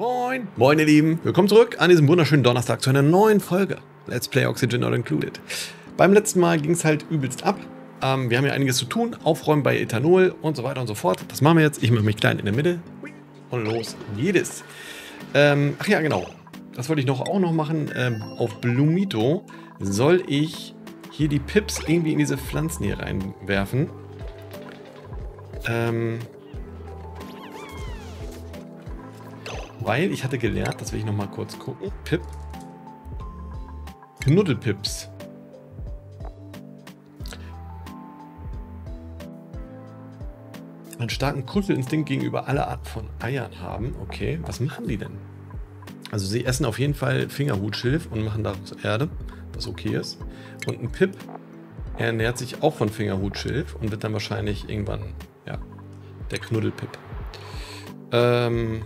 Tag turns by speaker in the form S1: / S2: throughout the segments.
S1: Moin! Moin, ihr Lieben! Willkommen zurück an diesem wunderschönen Donnerstag zu einer neuen Folge Let's Play Oxygen Not Included. Beim letzten Mal ging es halt übelst ab. Ähm, wir haben ja einiges zu tun, aufräumen bei Ethanol und so weiter und so fort. Das machen wir jetzt. Ich mache mich klein in der Mitte und los jedes. Ähm, ach ja, genau. Das wollte ich noch auch noch machen. Ähm, auf Blumito soll ich hier die Pips irgendwie in diese Pflanzen hier reinwerfen. Ähm, weil ich hatte gelernt, das will ich noch mal kurz gucken. Pip. Knuddelpips. Einen starken Kuschelinstinkt gegenüber aller Art von Eiern haben. Okay, was machen die denn? Also sie essen auf jeden Fall Fingerhutschilf und machen daraus Erde, was okay ist. Und ein Pip ernährt sich auch von Fingerhutschilf und wird dann wahrscheinlich irgendwann, ja, der Knuddelpip. Ähm.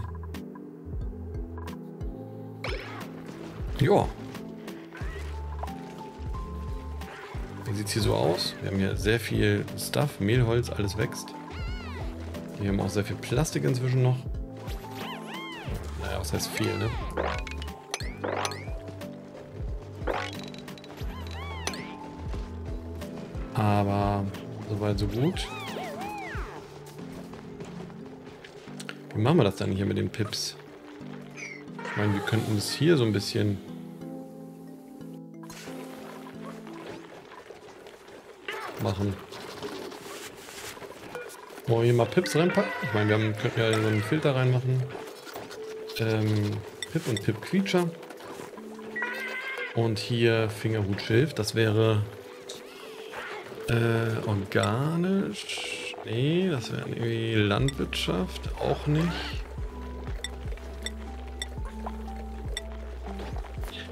S1: Ja. Wie sieht es hier so aus? Wir haben hier sehr viel Stuff, Mehlholz, alles wächst. Wir haben auch sehr viel Plastik inzwischen noch. Naja, was heißt viel, ne? Aber soweit so gut. Wie machen wir das dann hier mit den Pips? Ich meine, wir könnten es hier so ein bisschen... machen. Wollen wir hier mal Pips reinpacken? Ich meine, wir haben, könnten ja so einen Filter reinmachen. Ähm, Pip und Pip Quietscher. Und hier Fingerhutschilf. Das wäre äh, organisch. Nee, das wäre irgendwie Landwirtschaft. Auch nicht.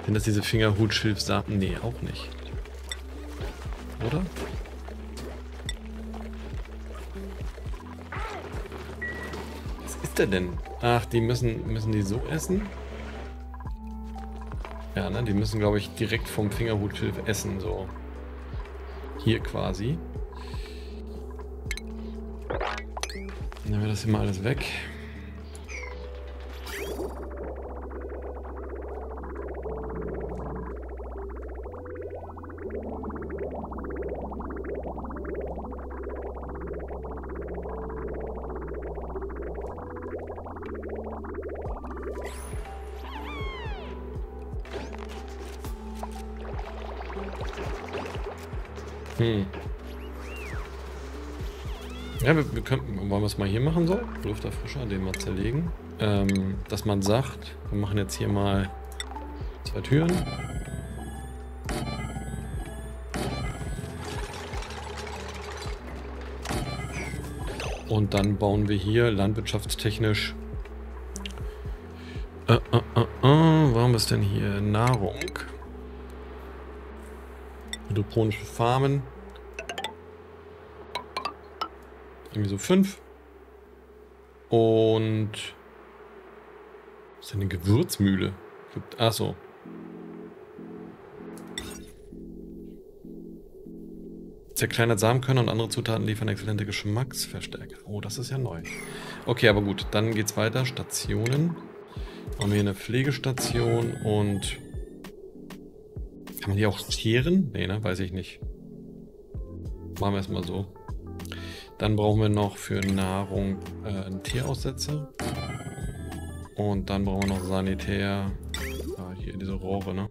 S1: Sind das diese Fingerhutschilfsaaten? Nee, auch nicht. Oder? Der denn? Ach, die müssen, müssen die so essen? Ja, ne? Die müssen, glaube ich, direkt vom Fingerhutschilf essen, so. Hier quasi. Dann nehmen wir das hier mal alles weg. Es mal hier machen so? Lufterfrischer, den mal zerlegen. Ähm, dass man sagt, wir machen jetzt hier mal zwei Türen. Und dann bauen wir hier landwirtschaftstechnisch. Äh, äh, äh, äh, warum ist denn hier Nahrung? Hydroponische Farmen. Irgendwie so fünf. Und... Was ist denn eine Gewürzmühle? Achso. Zerkleinert Samenkörner und andere Zutaten liefern exzellente Geschmacksverstärker. Oh, das ist ja neu. Okay, aber gut. Dann geht's weiter. Stationen. Haben wir hier eine Pflegestation und... Kann man die auch teeren? Nee, ne? Weiß ich nicht. Machen wir erstmal so. Dann brauchen wir noch für Nahrung äh, einen Tieraussetzer. Und dann brauchen wir noch Sanitär. Ah, hier diese Rohre, ne?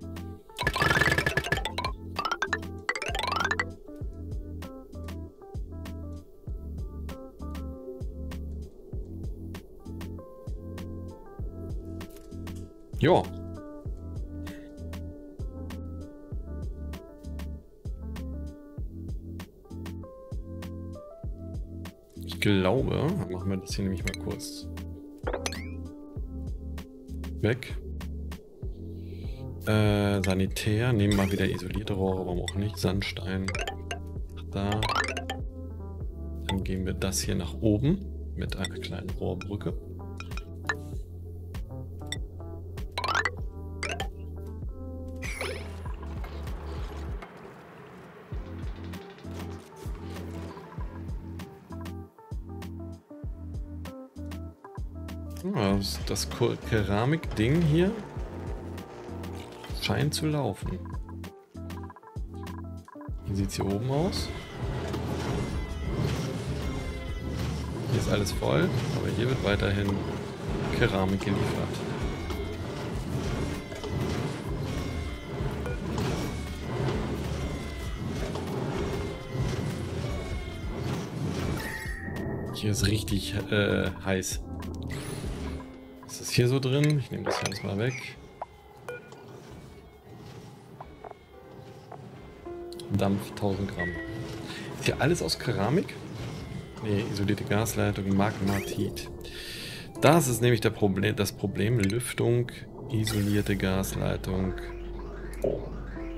S1: Ja. Glaube, machen wir das hier nämlich mal kurz weg. Äh, Sanitär, nehmen wir wieder isolierte Rohre, warum auch nicht. Sandstein, da. Dann gehen wir das hier nach oben mit einer kleinen Rohrbrücke. Das Keramik-Ding hier scheint zu laufen. Wie sieht es hier oben aus? Hier ist alles voll, aber hier wird weiterhin Keramik geliefert. Hier ist richtig äh, heiß. Ist hier so drin? Ich nehme das hier erstmal weg. Dampf 1000 Gramm. Ist hier alles aus Keramik? Ne, isolierte Gasleitung, Magmatit. Das ist nämlich der Problem, das Problem. Lüftung, isolierte Gasleitung,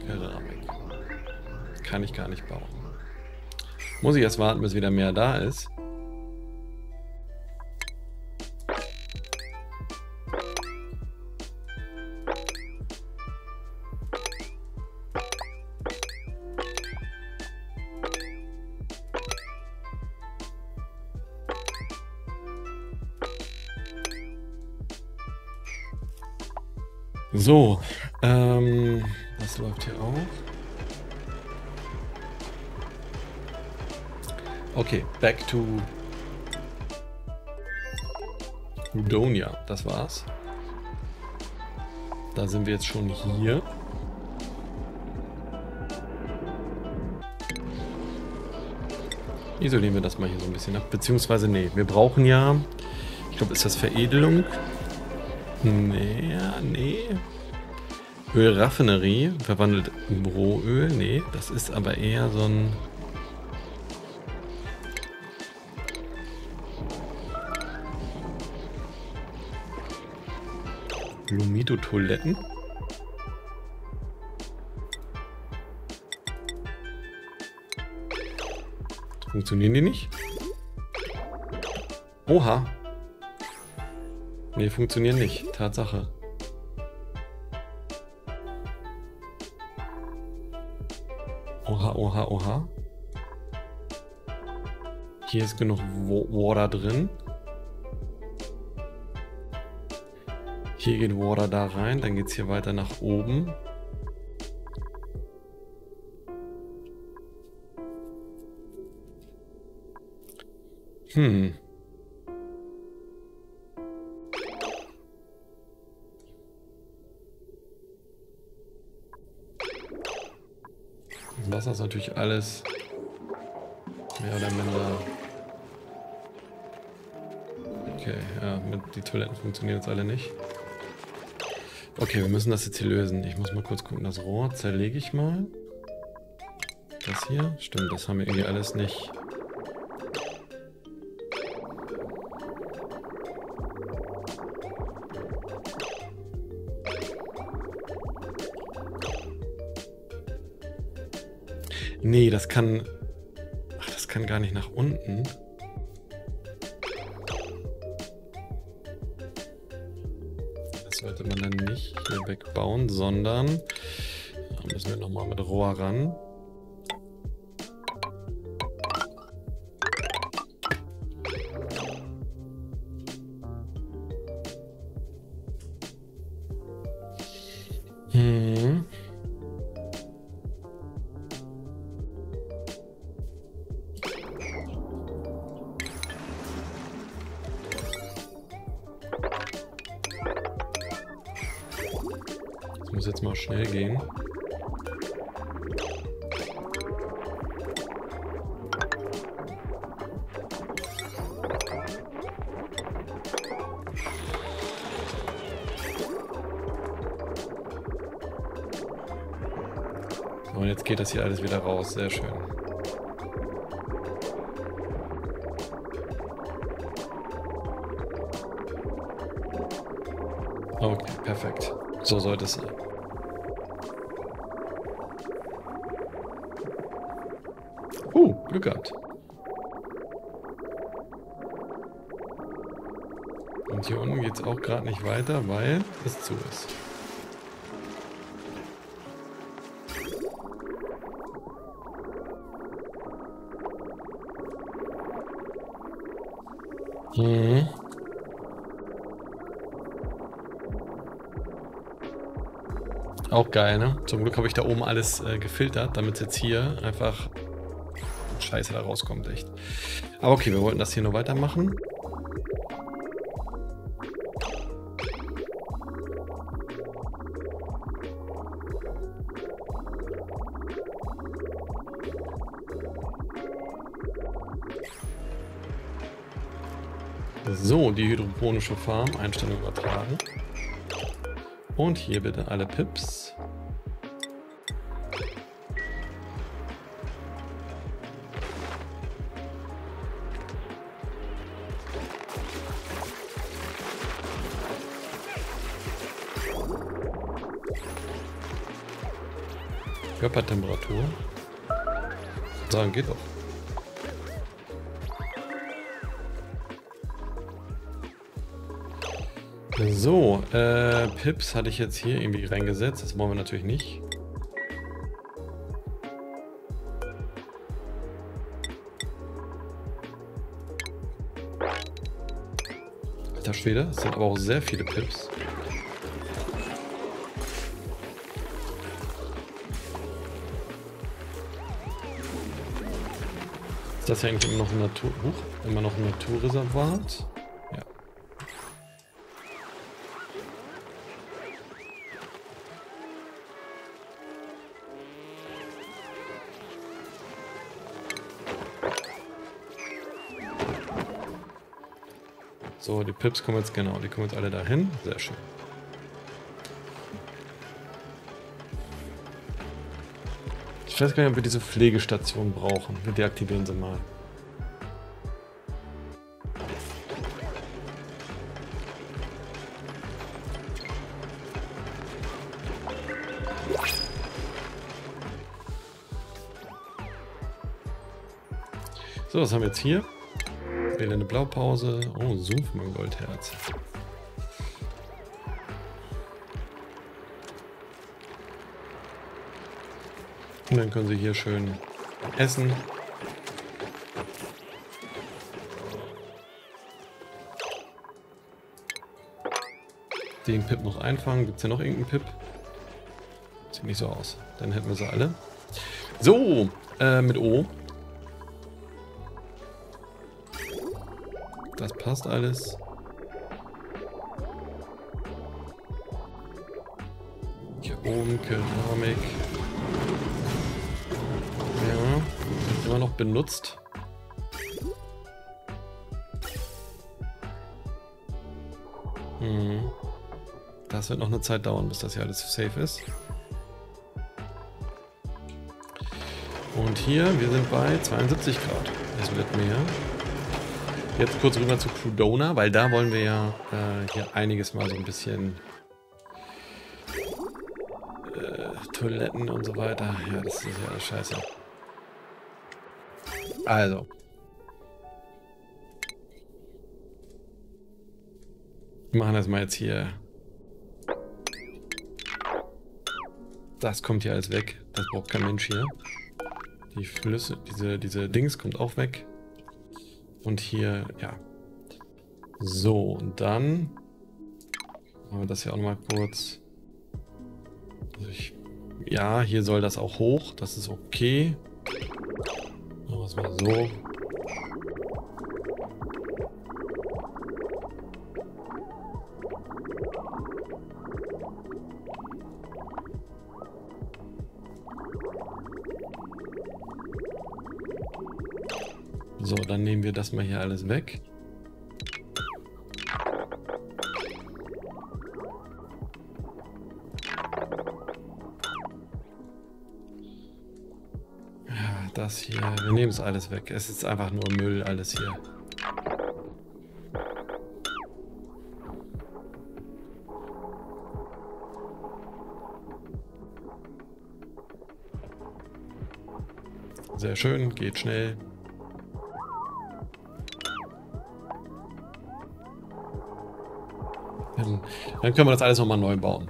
S1: Keramik. Kann ich gar nicht bauen. Muss ich erst warten, bis wieder mehr da ist. So, ähm, was läuft hier auch? Okay, back to Udonia, das war's. Da sind wir jetzt schon hier. Isolieren wir das mal hier so ein bisschen ab. Beziehungsweise, nee, wir brauchen ja, ich glaube, ist das Veredelung? Nee, nee. Ölraffinerie verwandelt Rohöl. Nee, das ist aber eher so ein... Lumito-Toiletten? Funktionieren die nicht? Oha. Nee, funktionieren nicht. Tatsache. Oha, oha, oha. Hier ist genug Water drin. Hier geht Water da rein, dann geht es hier weiter nach oben. Hm. Wasser ist natürlich alles mehr oder minder... Okay, ja, die Toiletten funktionieren jetzt alle nicht. Okay, wir müssen das jetzt hier lösen. Ich muss mal kurz gucken, das Rohr zerlege ich mal. Das hier? Stimmt, das haben wir irgendwie alles nicht Nee, das kann... Ach, das kann gar nicht nach unten. Das sollte man dann nicht hier wegbauen, sondern... Da müssen wir nochmal mit Rohr ran. Okay, perfekt. So sollte es sein. Uh, Glück gehabt. Und hier unten geht es auch gerade nicht weiter, weil es zu ist. Hm. Auch geil, ne? Zum Glück habe ich da oben alles äh, gefiltert, damit jetzt hier einfach Scheiße da rauskommt, echt. Aber okay, wir wollten das hier nur weitermachen. So, die hydroponische Farm, Einstellung übertragen. Und hier bitte alle Pips. Körpertemperatur. Sagen geht doch. So, äh, Pips hatte ich jetzt hier irgendwie reingesetzt. Das wollen wir natürlich nicht. Alter Schwede, es sind aber auch sehr viele Pips. Ist das ja eigentlich immer noch ein Natur... Huch, immer noch ein Naturreservat? So, die Pips kommen jetzt, genau, die kommen jetzt alle dahin. Sehr schön. Ich weiß gar nicht, ob wir diese Pflegestation brauchen. Wir deaktivieren sie mal. So, was haben wir jetzt hier? Wähle eine Blaupause. Oh, Sumpf, mein Goldherz. Und dann können sie hier schön essen. Den Pip noch einfangen. Gibt es hier noch irgendeinen Pip? Sieht nicht so aus. Dann hätten wir sie alle. So, äh, mit O. passt alles. Hier oben Keramik. Ja, immer noch benutzt. Hm. Das wird noch eine Zeit dauern, bis das hier alles safe ist. Und hier, wir sind bei 72 Grad. Es wird mehr. Jetzt kurz rüber zu Crudona, weil da wollen wir ja äh, hier einiges mal so ein bisschen äh, Toiletten und so weiter. Ja, das ist ja scheiße. Also. Wir machen das mal jetzt hier. Das kommt hier alles weg. Das braucht kein Mensch hier. Die Flüsse, diese, diese Dings kommt auch weg. Und hier, ja. So, und dann machen wir das hier auch nochmal kurz. Also ich, ja, hier soll das auch hoch. Das ist okay. Machen wir es mal so. Dann nehmen wir das mal hier alles weg. Ja, das hier. Wir nehmen es alles weg. Es ist einfach nur Müll, alles hier. Sehr schön, geht schnell. Dann, dann können wir das alles nochmal neu bauen.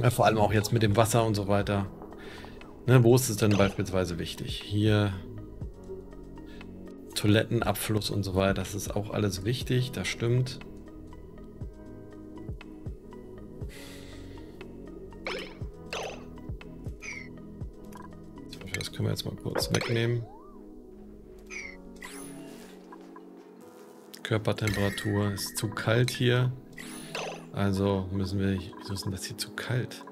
S1: Ja, vor allem auch jetzt mit dem Wasser und so weiter. Ne, wo ist es denn beispielsweise wichtig? Hier Toilettenabfluss und so weiter. Das ist auch alles wichtig, das stimmt. Das können wir jetzt mal kurz wegnehmen. Körpertemperatur ist zu kalt hier. Also müssen wir... Wieso ist denn das hier zu kalt?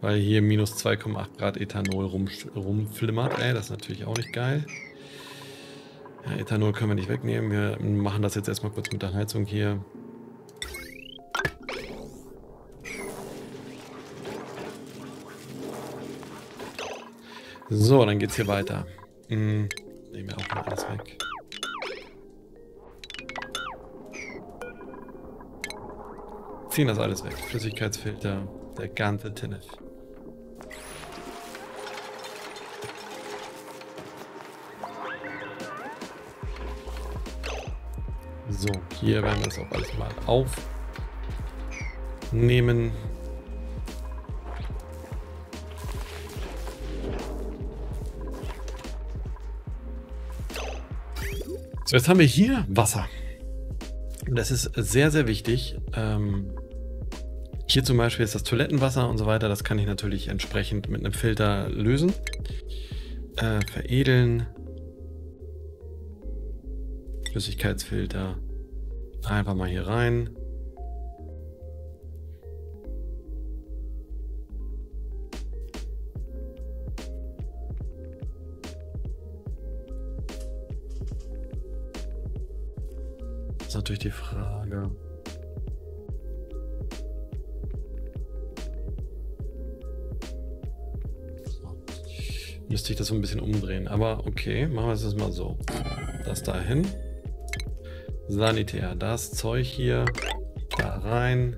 S1: Weil hier minus 2,8 Grad Ethanol rum, rumflimmert. Ey, das ist natürlich auch nicht geil. Ja, Ethanol können wir nicht wegnehmen. Wir machen das jetzt erstmal kurz mit der Heizung hier. So, dann geht's hier weiter. Hm, nehmen wir auch mal alles weg. Ziehen das alles weg. Flüssigkeitsfilter, der ganze Tinnef. So, hier werden wir das auch alles mal aufnehmen. So, jetzt haben wir hier Wasser. Das ist sehr, sehr wichtig. Ähm, hier zum Beispiel ist das Toilettenwasser und so weiter. Das kann ich natürlich entsprechend mit einem Filter lösen. Äh, veredeln. Flüssigkeitsfilter. Einfach mal hier rein. ist natürlich die Frage. Müsste ich das so ein bisschen umdrehen. Aber okay, machen wir es mal so. Das da hin. Sanitär. Das Zeug hier da rein.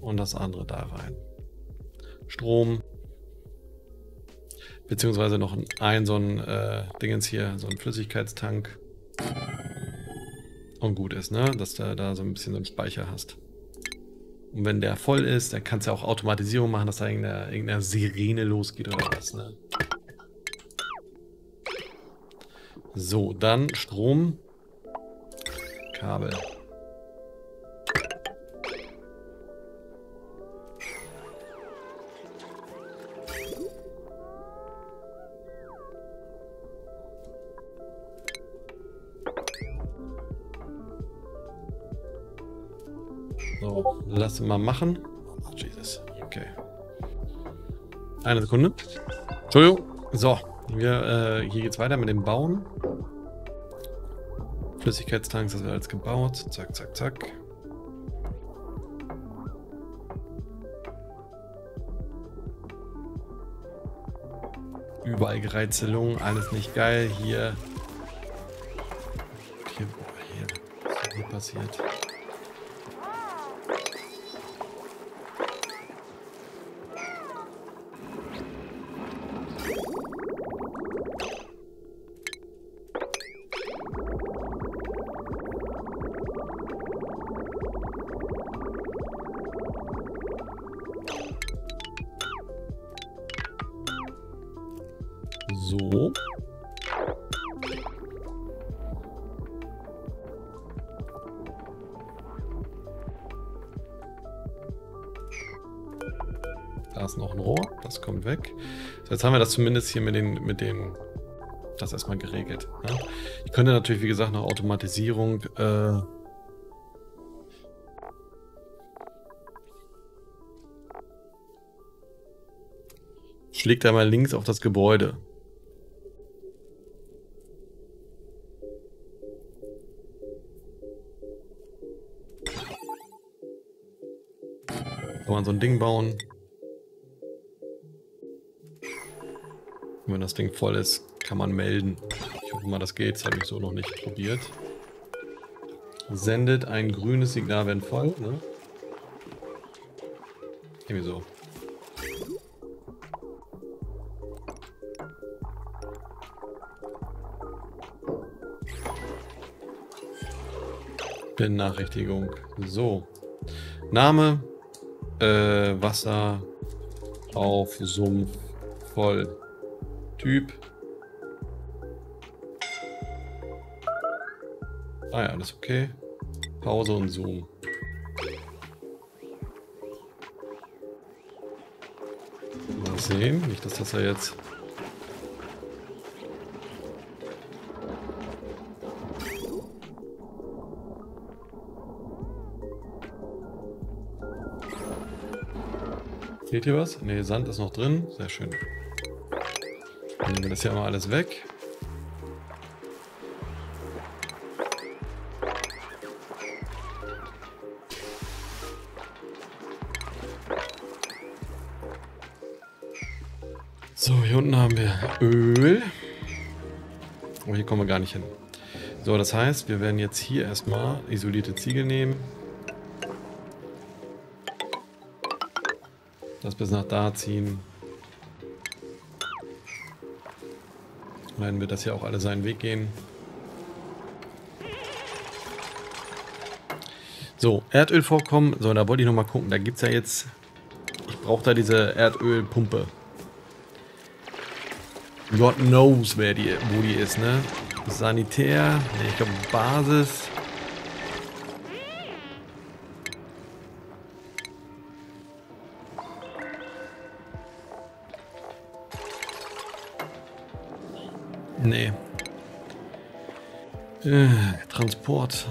S1: Und das andere da rein. Strom Beziehungsweise noch ein, so ein äh, Dingens hier, so ein Flüssigkeitstank. Und gut ist, ne? Dass du da so ein bisschen so einen Speicher hast. Und wenn der voll ist, dann kannst du ja auch Automatisierung machen, dass da irgendeine, irgendeine Sirene losgeht oder was, ne? So, dann Strom. Kabel. Lass mal machen. Jesus. Okay. Eine Sekunde. Entschuldigung. So, wir, äh, hier geht's weiter mit dem Bauen. Flüssigkeitstanks, das wird alles gebaut. Zack, zack, zack. Überall Gereizelung, alles nicht geil. Hier. Hier, boah, hier. Was ist hier passiert? So, jetzt haben wir das zumindest hier mit den, mit den, das erstmal geregelt. Ja? Ich könnte natürlich, wie gesagt, noch Automatisierung äh, schlägt einmal links auf das Gebäude. Kann man so ein Ding bauen. Und wenn das Ding voll ist, kann man melden. Ich hoffe mal, das geht. Das habe ich so noch nicht probiert. Sendet ein grünes Signal, wenn voll. Ne? Irgendwie so. Benachrichtigung. So. Name äh, Wasser auf Sumpf voll. Typ. Ah ja, alles okay. Pause und Zoom. nicht sehen. Nicht, dass das ja jetzt... Seht ihr was? Ne, Sand ist noch drin. Sehr schön. Dann nehmen wir das hier mal alles weg. So, hier unten haben wir Öl. Oh, hier kommen wir gar nicht hin. So, das heißt, wir werden jetzt hier erstmal isolierte Ziegel nehmen. Das bis nach da ziehen. Dann wird das ja auch alle seinen Weg gehen. So, Erdölvorkommen. So, da wollte ich nochmal gucken. Da gibt es ja jetzt... Ich brauche da diese Erdölpumpe. God knows, wer die, wo die ist, ne? Sanitär, ne, ich glaube Basis.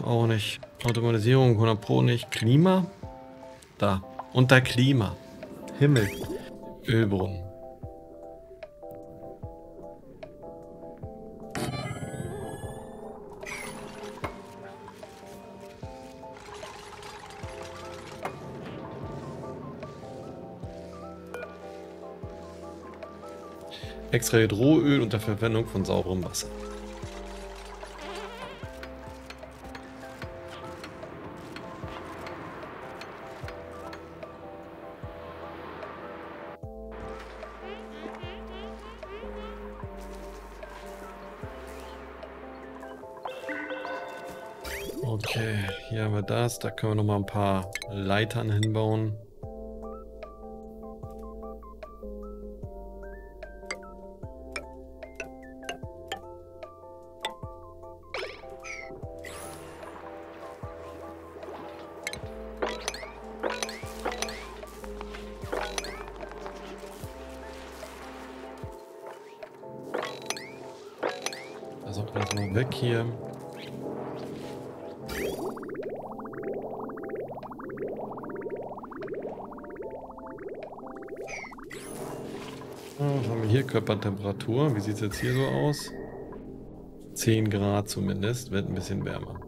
S1: Auch nicht. Automatisierung 100 Pro nicht. Klima? Da. Unter Klima. Himmel. Ölbrunnen. Extrahiert Rohöl unter Verwendung von sauberem Wasser. Das. Da können wir noch mal ein paar Leitern hinbauen. Körpertemperatur. Wie sieht es jetzt hier so aus? 10 Grad zumindest. Wird ein bisschen wärmer.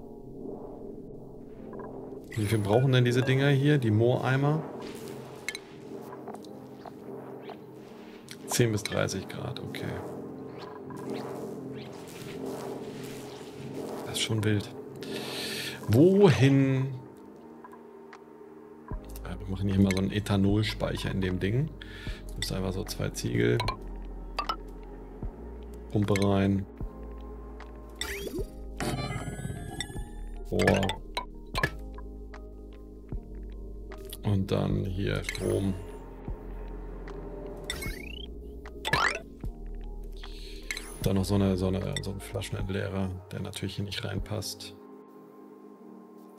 S1: Wie viel brauchen denn diese Dinger hier? Die Mooreimer? 10 bis 30 Grad, okay. schon wild. Wohin? Ja, wir machen hier mal so einen Ethanolspeicher in dem Ding. Das ist einfach so zwei Ziegel. Pumpe rein. Rohr. Und dann hier Strom. Da noch so eine, so eine, so ein Flaschenentleerer, der natürlich hier nicht reinpasst.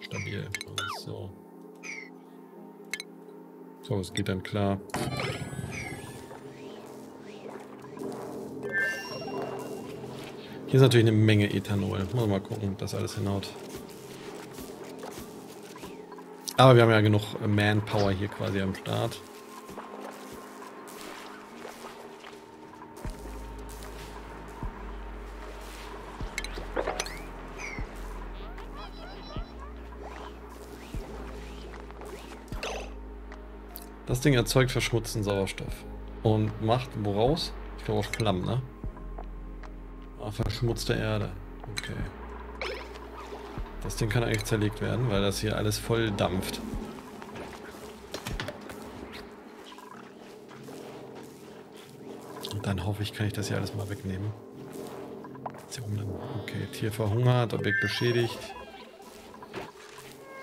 S1: Stabil. So. So, es geht dann klar. Hier ist natürlich eine Menge Ethanol. Muss mal gucken, ob das alles hinhaut. Aber wir haben ja genug Manpower hier quasi am Start. Das Ding erzeugt verschmutzten Sauerstoff. Und macht woraus? Ich glaube aus Schlamm, ne? Ah, verschmutzte Erde. Okay. Das Ding kann eigentlich zerlegt werden, weil das hier alles voll dampft. Und dann hoffe ich, kann ich das hier alles mal wegnehmen. Okay, Tier verhungert, Objekt beschädigt.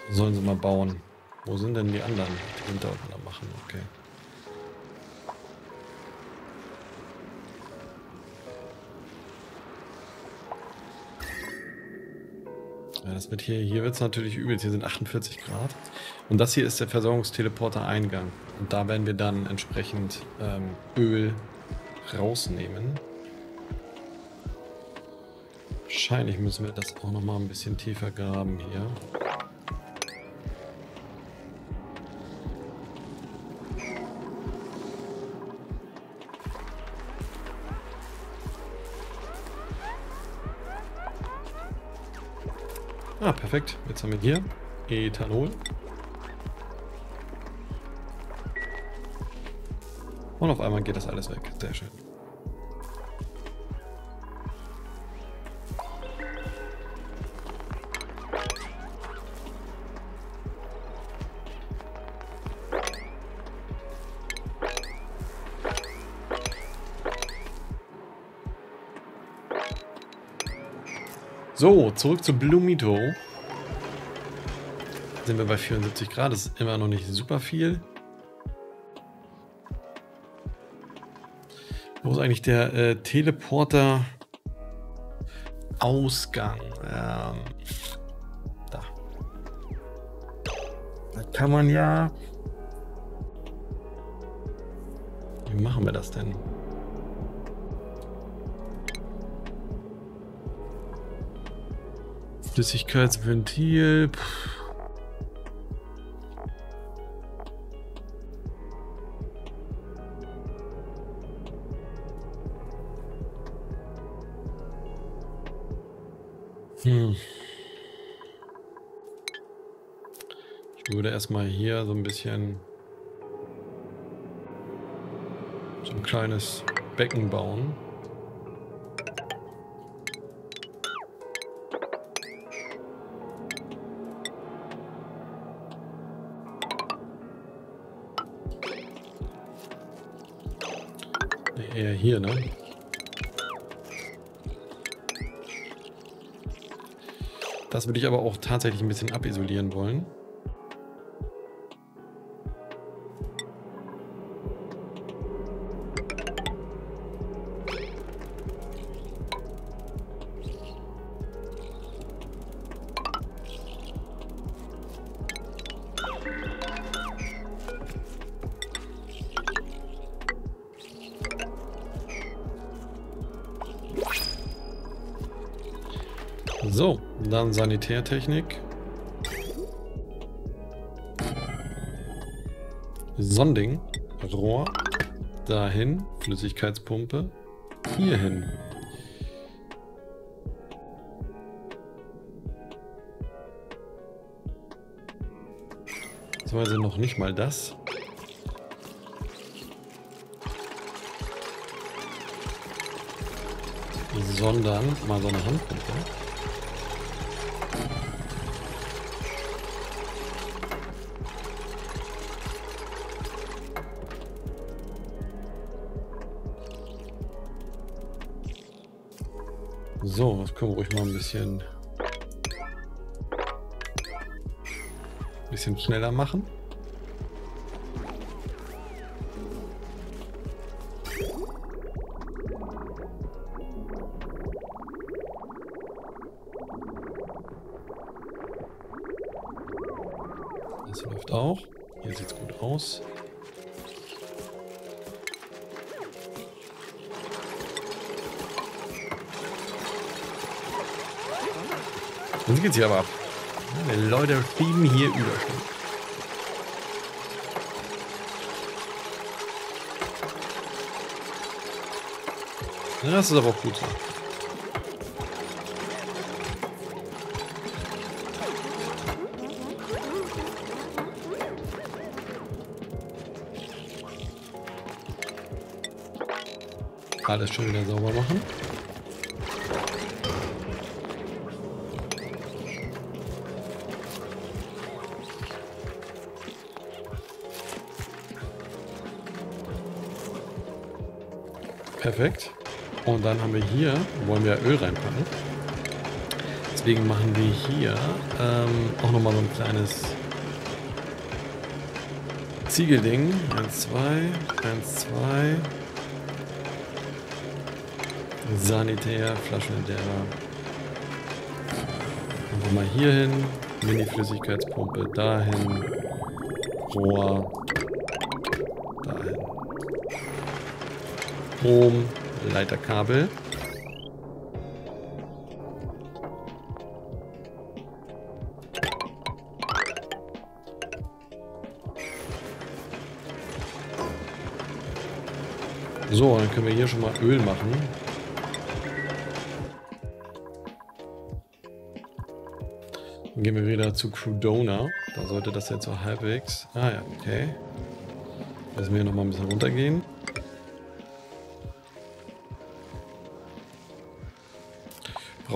S1: Sollen sie mal bauen. Wo sind denn die anderen? Die sind machen, okay. Das wird hier, hier wird es natürlich übel. Hier sind 48 Grad. Und das hier ist der Versorgungsteleporter-Eingang. Und da werden wir dann entsprechend ähm, Öl rausnehmen. Wahrscheinlich müssen wir das auch nochmal ein bisschen tiefer graben hier. Perfekt. Jetzt haben wir hier Ethanol. Und auf einmal geht das alles weg. Sehr schön. So, zurück zu Blumito. Sind wir bei 74 Grad, das ist immer noch nicht super viel. Wo ist eigentlich der äh, Teleporter Ausgang? Ähm, da. Da kann man ja... Wie machen wir das denn? Flüssigkeitsventil. Puh. Hm. Ich würde erstmal hier so ein bisschen so ein kleines Becken bauen. Eher hier, ne? Das würde ich aber auch tatsächlich ein bisschen abisolieren wollen. Dann Sanitärtechnik. Sonding, Rohr, dahin, Flüssigkeitspumpe, hierhin. Beziehungsweise noch nicht mal das. Sondern mal so eine Handpumpe. Können ruhig mal ein bisschen, bisschen schneller machen. Das ist aber auch gut. Alles schon wieder sauber machen. Perfekt. Und dann haben wir hier, wollen wir Öl reinpacken. Deswegen machen wir hier ähm, auch nochmal so ein kleines Ziegelding. 1, 2, 1, 2. Sanitär, Flaschenentleerer. Nochmal hier hin. Mini-Flüssigkeitspumpe dahin. Rohr. Dahin. Strom. Leiterkabel. So, dann können wir hier schon mal Öl machen. Dann gehen wir wieder zu Crudona. Da sollte das jetzt auch halbwegs... Ah ja, okay. Lassen wir noch mal ein bisschen runtergehen.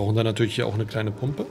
S1: Brauchen dann natürlich hier auch eine kleine Pumpe.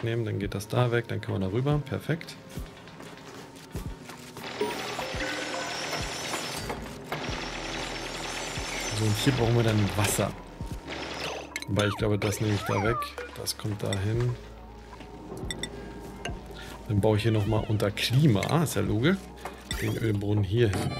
S1: Wegnehmen. Dann geht das da weg, dann kann man da rüber. Perfekt. So, und hier brauchen wir dann Wasser. Wobei ich glaube, das nehme ich da weg. Das kommt da hin. Dann baue ich hier nochmal unter Klima, ist ja logisch, den Ölbrunnen hier hin.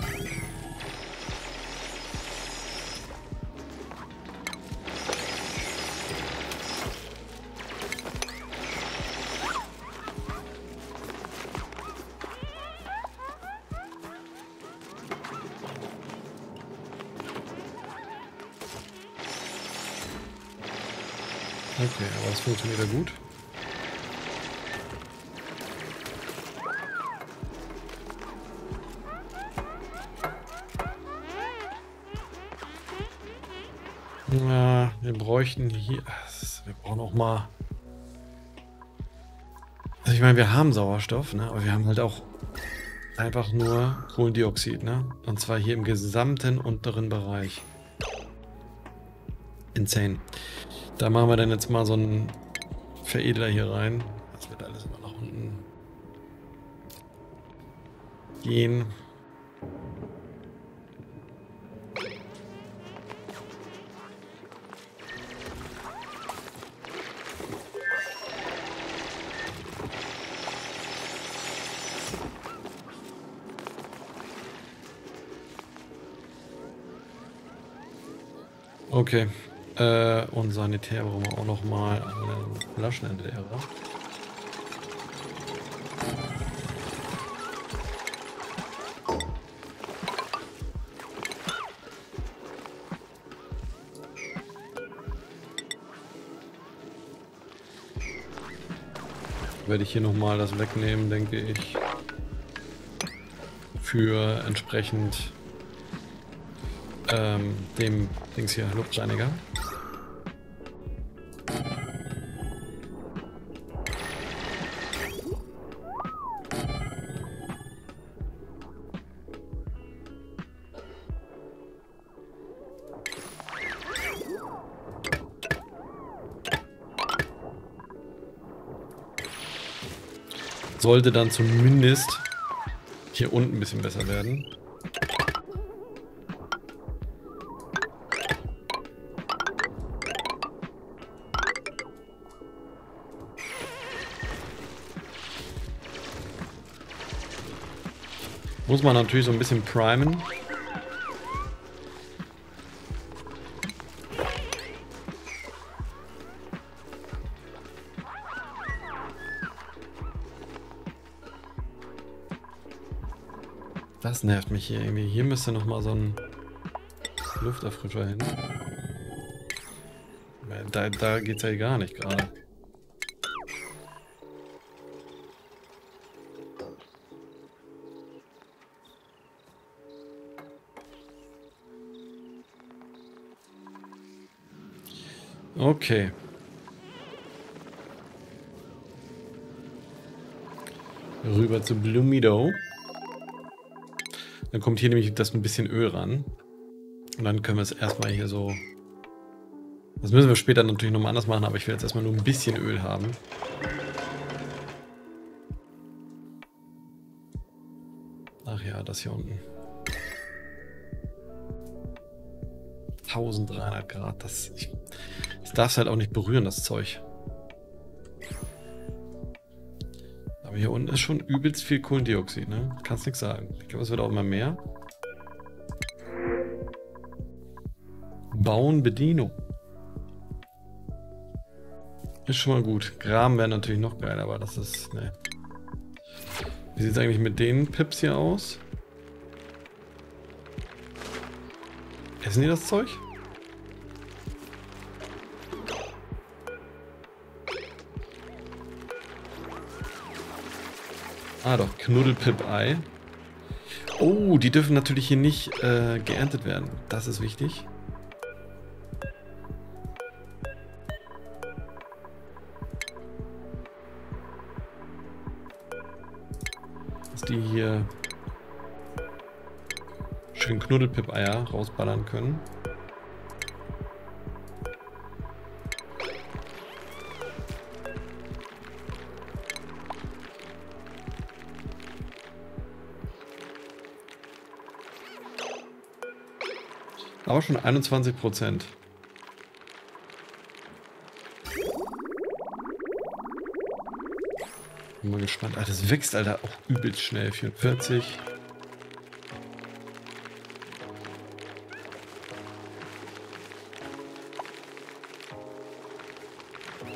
S1: Es funktioniert ja gut. Ja, wir bräuchten hier... Wir brauchen auch mal... Also ich meine, wir haben Sauerstoff, ne? aber wir haben halt auch einfach nur Kohlendioxid. Ne? Und zwar hier im gesamten unteren Bereich. Insane. Da machen wir dann jetzt mal so einen Veredler hier rein. Das wird alles immer nach unten gehen. Okay, äh, und Sanitär brauchen wir auch nochmal einen Flaschenentleerer. Werde ich hier nochmal das wegnehmen, denke ich. Für entsprechend ähm, dem Dings hier, Luftreiniger. Sollte dann zumindest hier unten ein bisschen besser werden. Muss man natürlich so ein bisschen primen. Das nervt mich hier irgendwie. Hier müsste noch mal so ein Lufterfrischer hin. Da, da geht's ja gar nicht gerade. Okay. Rüber zu Blue Meadow. Dann kommt hier nämlich das ein bisschen Öl ran. Und dann können wir es erstmal hier so... Das müssen wir später natürlich nochmal anders machen, aber ich will jetzt erstmal nur ein bisschen Öl haben. Ach ja, das hier unten. 1300 Grad, das, ich, das darf es halt auch nicht berühren, das Zeug. Aber hier unten ist schon übelst viel Kohlendioxid, ne? Kannst nichts sagen. Ich glaube, es wird auch immer mehr. Bauen Bedienung. Ist schon mal gut. Graben wäre natürlich noch geil, aber das ist, ne. Wie sieht es eigentlich mit den Pips hier aus? Essen die das Zeug? Ah doch, Knuddelpip-Ei. Oh, die dürfen natürlich hier nicht äh, geerntet werden. Das ist wichtig. Dass die hier schön Knuddelpip-Eier rausballern können. Aber schon 21 Prozent. Bin mal gespannt. Ah, das wächst, Alter, auch übelst schnell. 44.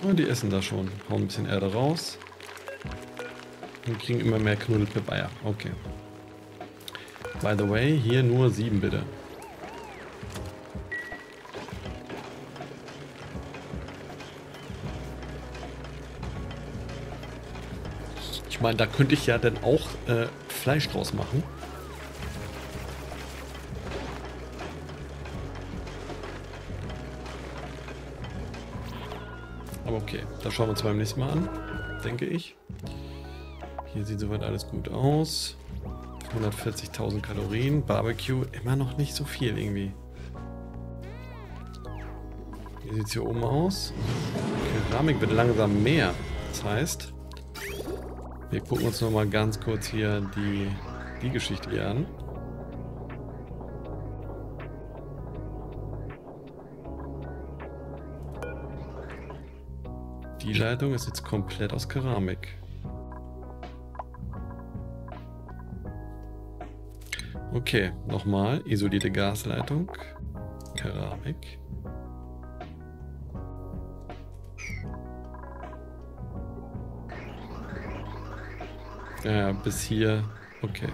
S1: Und die essen da schon. Hauen ein bisschen Erde raus. Und kriegen immer mehr Knuddelpip-Eier. Okay. By the way, hier nur sieben bitte. Meine, da könnte ich ja dann auch äh, Fleisch draus machen. Aber okay, das schauen wir uns beim nächsten Mal an, denke ich. Hier sieht soweit alles gut aus. 140.000 Kalorien. Barbecue, immer noch nicht so viel irgendwie. Wie sieht es hier oben aus? Keramik wird langsam mehr. Das heißt, wir gucken uns noch mal ganz kurz hier die, die Geschichte hier an. Die Leitung ist jetzt komplett aus Keramik. Okay, nochmal. Isolierte Gasleitung. Keramik. Ja, bis hier. Okay.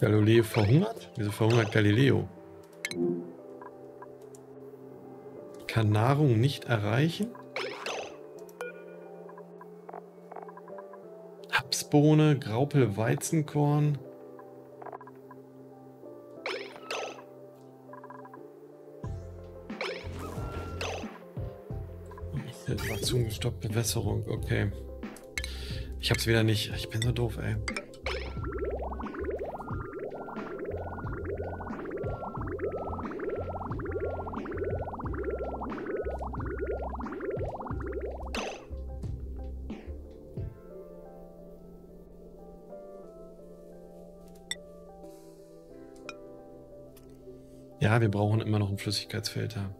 S1: Galileo verhungert? Wieso verhungert Galileo? Kann Nahrung nicht erreichen. Rapsbohne, Graupel, Weizenkorn. Zugestoppt, Bewässerung, okay. Ich hab's wieder nicht. Ich bin so doof, ey. Wir brauchen immer noch einen Flüssigkeitsfilter.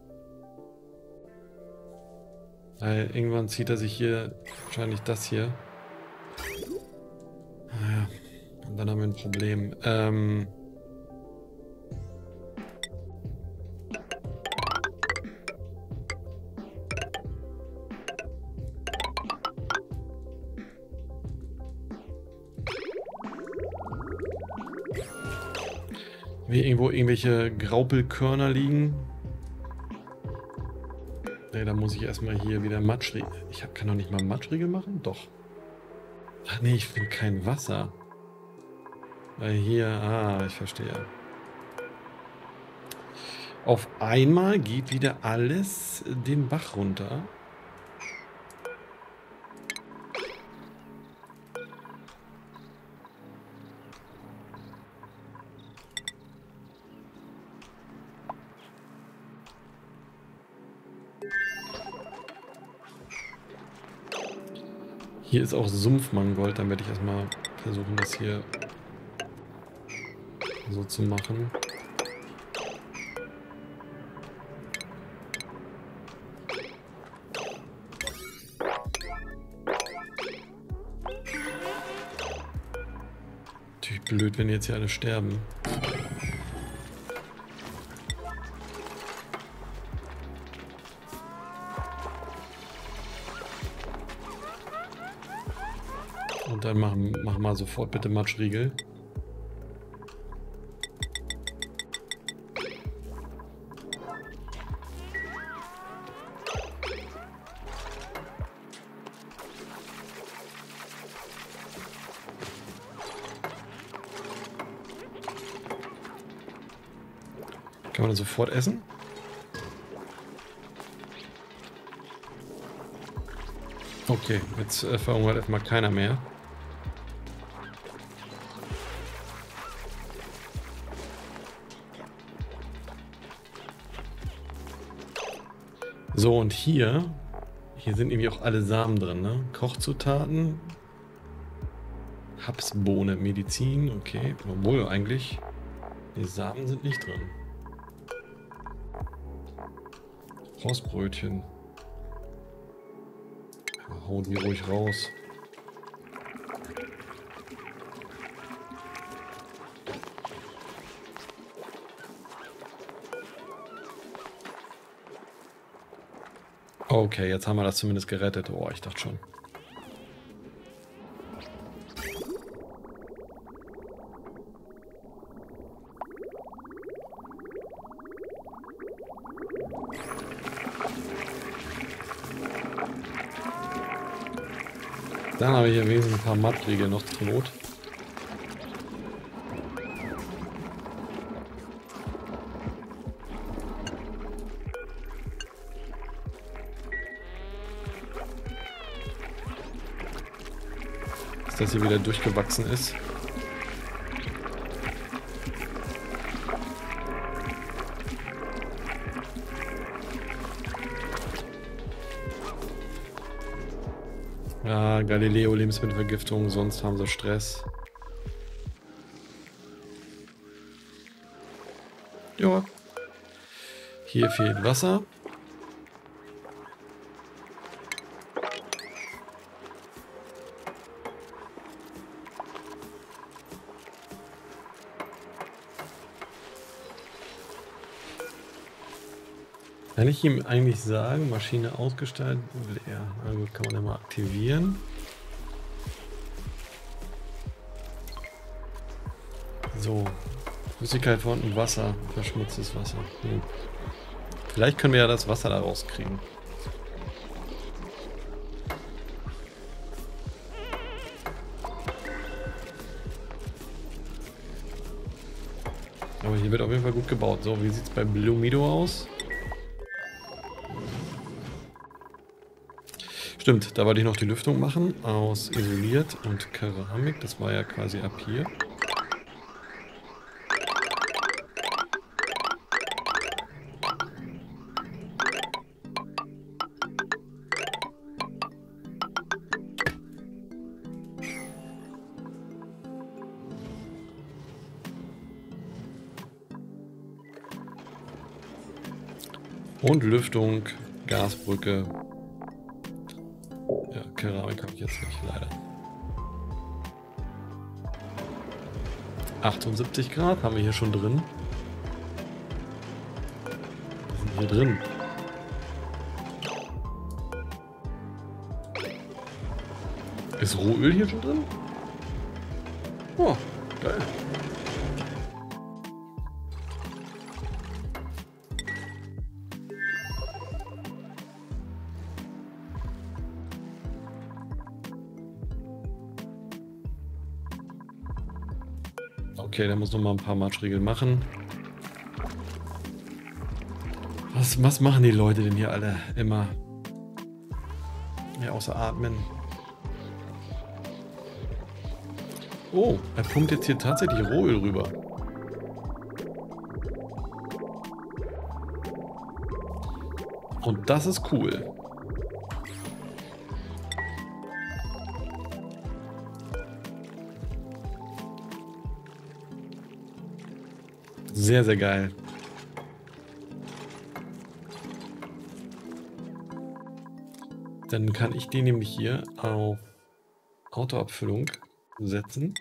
S1: Weil irgendwann zieht er sich hier wahrscheinlich das hier. Naja, ah und dann haben wir ein Problem. Ähm irgendwo irgendwelche Graupelkörner liegen. Ne, da muss ich erstmal hier wieder Matschriegel. Ich hab, kann doch nicht mal Matschriegel machen? Doch. Ach nee, ich finde kein Wasser. Weil hier, ah, ich verstehe. Auf einmal geht wieder alles den Bach runter. Hier ist auch Sumpfmangold, dann werde ich erstmal versuchen, das hier so zu machen. Natürlich blöd, wenn jetzt hier alle sterben. Dann mach, mach mal sofort bitte Matschriegel. Kann man das sofort essen? Okay, jetzt äh, verhungert erstmal keiner mehr. So, und hier, hier sind nämlich auch alle Samen drin, ne? Kochzutaten, Hapsbohne, Medizin, okay. Obwohl eigentlich, die Samen sind nicht drin. Rostbrötchen. Hau die ruhig raus. Okay, jetzt haben wir das zumindest gerettet. Oh, ich dachte schon. Dann habe ich hier wenigstens ein paar Mattriegel noch zur Not. Dass das hier wieder durchgewachsen ist. Ja, Galileo, Lebensmittelvergiftung, sonst haben sie Stress. Ja. Hier fehlt Wasser. Kann ich ihm eigentlich sagen, Maschine ausgestaltet, leer. Na gut, kann man ja mal aktivieren. So, Flüssigkeit vorhanden, Wasser, verschmutztes Wasser. Hm. Vielleicht können wir ja das Wasser da rauskriegen. Aber hier wird auf jeden Fall gut gebaut. So, wie sieht es bei Blue Mido aus? Stimmt, da wollte ich noch die Lüftung machen aus isoliert und Keramik. Das war ja quasi ab hier. Und Lüftung, Gasbrücke, Keramik habe ich jetzt nicht, leider. 78 Grad haben wir hier schon drin. Wir sind hier drin. Ist Rohöl hier schon drin? Oh, geil. Okay, der muss noch mal ein paar Matschriegel machen. Was, was machen die Leute denn hier alle immer? Ja, außer atmen. Oh, er pumpt jetzt hier tatsächlich Rohöl rüber. Und das ist cool. Sehr, sehr geil. Dann kann ich den nämlich hier auf Autoabfüllung setzen.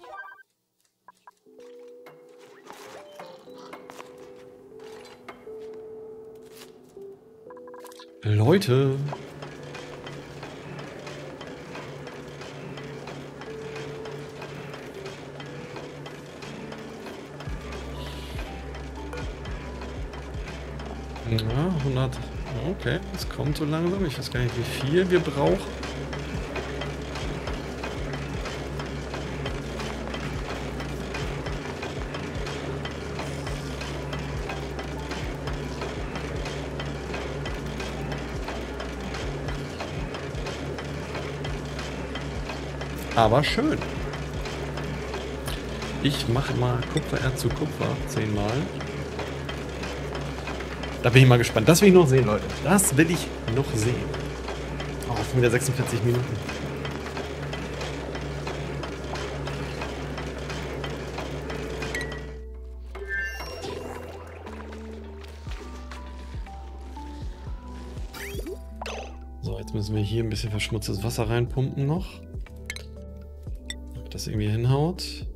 S1: Leute. Ja, 100. Okay, es kommt so langsam. Ich weiß gar nicht, wie viel wir brauchen. Aber schön. Ich mache mal Kupfererz zu Kupfer. Zehnmal. Da bin ich mal gespannt. Das will ich noch sehen, Leute. Das will ich noch sehen. Oh, schon wieder 46 Minuten. So, jetzt müssen wir hier ein bisschen verschmutztes Wasser reinpumpen noch das irgendwie hinhaut.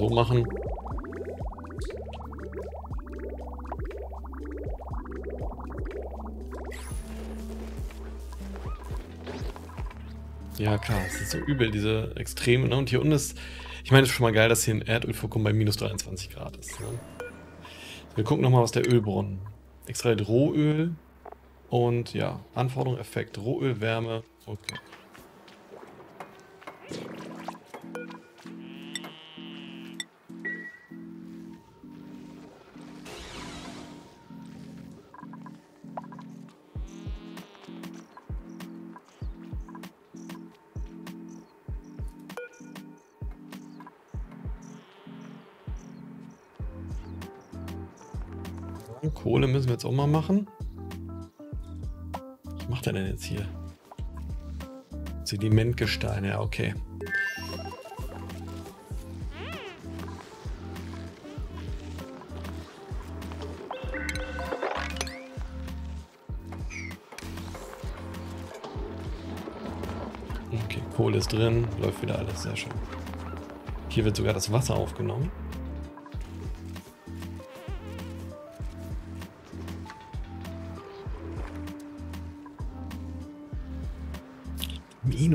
S1: So machen. Ja klar, es ist so übel, diese Extreme. Ne? Und hier unten ist, ich meine, es ist schon mal geil, dass hier ein Erdölvorkommen bei minus 23 Grad ist. Ne? Wir gucken nochmal, was der Ölbrunnen. Extrahiert Rohöl und ja, Anforderung, Effekt, Rohöl, Wärme, okay. Jetzt auch mal machen. Was macht er denn jetzt hier? Sedimentgestein, ja, okay. Okay, Kohle ist drin, läuft wieder alles sehr schön. Hier wird sogar das Wasser aufgenommen.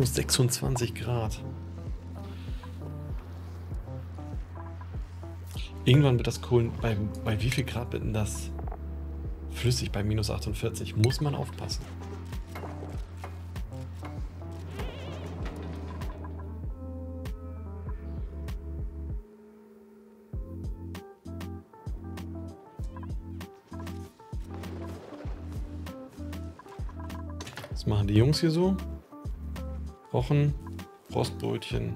S1: Minus 26 Grad. Irgendwann wird das Kohlen, bei, bei wie viel Grad wird denn das flüssig bei minus 48? Muss man aufpassen. Was machen die Jungs hier so? Kochen, Rostbrötchen.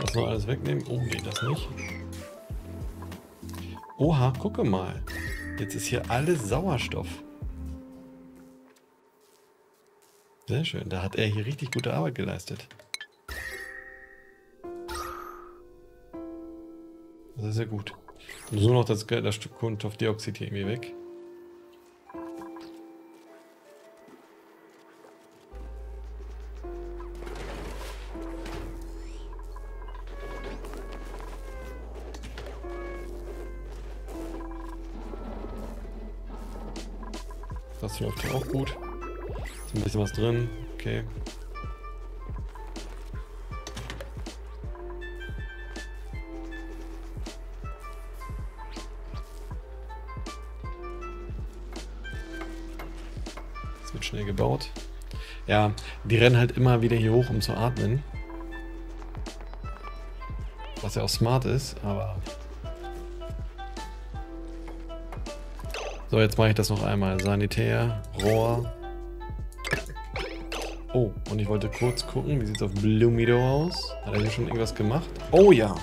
S1: Das noch alles wegnehmen? Oh nee, das nicht. Oha, gucke mal. Jetzt ist hier alles Sauerstoff. Sehr schön, da hat er hier richtig gute Arbeit geleistet. Das ist sehr gut. Und so noch das, das Stück Kohlenstoffdioxid hier irgendwie weg. Das läuft auch gut. Ein bisschen was drin. Okay. Es wird schnell gebaut. Ja, die rennen halt immer wieder hier hoch, um zu atmen. Was ja auch smart ist, aber... So, jetzt mache ich das noch einmal. Sanitär, Rohr. Ich wollte kurz gucken, wie sieht es auf Blue Meadow aus? Hat er hier schon irgendwas gemacht? Oh ja!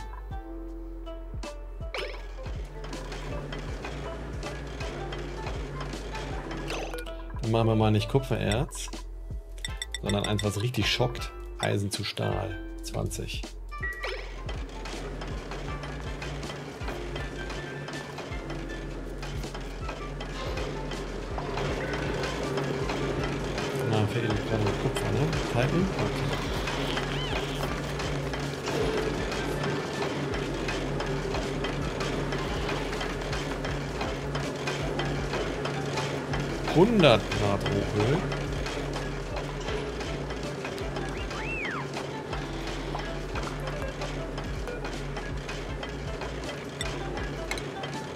S1: Dann machen wir mal nicht Kupfererz, sondern eins, was richtig schockt. Eisen zu Stahl. 20. Rohöl.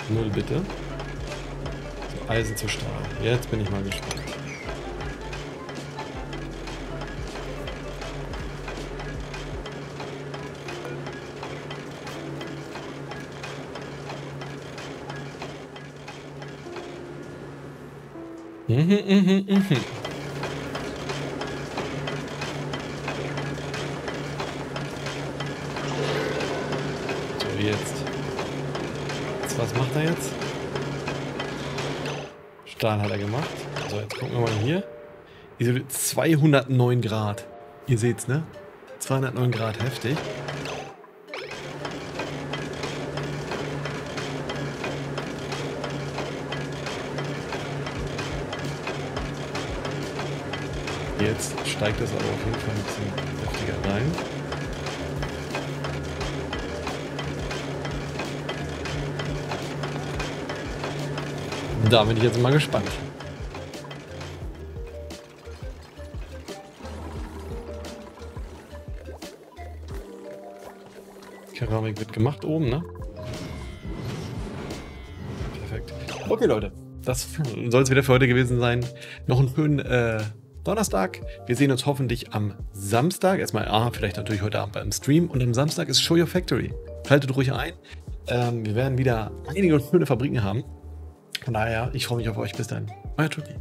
S1: Null bitte. So, Eisen zu Stahl. Jetzt bin ich mal gespannt. Mhm, mhm, mhm. So, jetzt? jetzt? Was macht er jetzt? Stahl hat er gemacht. So, jetzt gucken wir mal hier. Diese 209 Grad. Ihr seht's, ne? 209 Grad, heftig. Jetzt steigt das aber auf jeden Fall ein bisschen heftiger rein. Da bin ich jetzt mal gespannt. Keramik wird gemacht oben, ne? Perfekt. Okay, Leute. Das soll es wieder für heute gewesen sein. Noch einen schönen äh, Donnerstag. Wir sehen uns hoffentlich am Samstag. Erstmal, ah, vielleicht natürlich heute Abend beim Stream. Und am Samstag ist Show Your Factory. Schaltet ruhig ein. Ähm, wir werden wieder einige schöne Fabriken haben. Von daher, ich freue mich auf euch. Bis dann. Euer Tuki.